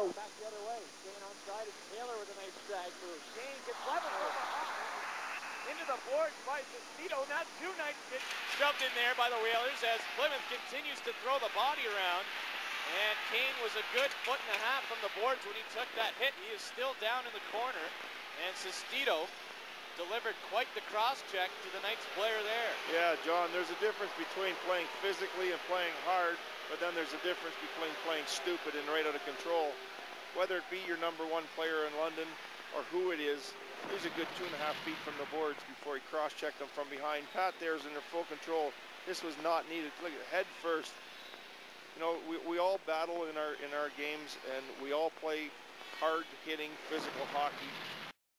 Back the other way. Staying on side is Taylor with a nice drag move. Shane gets left into the boards by Sestito. Now two Knights get shoved in there by the Whalers as Plymouth continues to throw the body around. And Kane was a good foot and a half from the boards when he took that hit. He is still down in the corner. And Sestito delivered quite the cross check to the Knights player there. Yeah, John, there's a difference between playing physically and playing hard but then there's a difference between playing stupid and right out of control. Whether it be your number one player in London or who it is, he's a good two and a half feet from the boards before he cross-checked them from behind. Pat there's in their full control. This was not needed. Look at head first. You know, we, we all battle in our in our games and we all play hard hitting physical hockey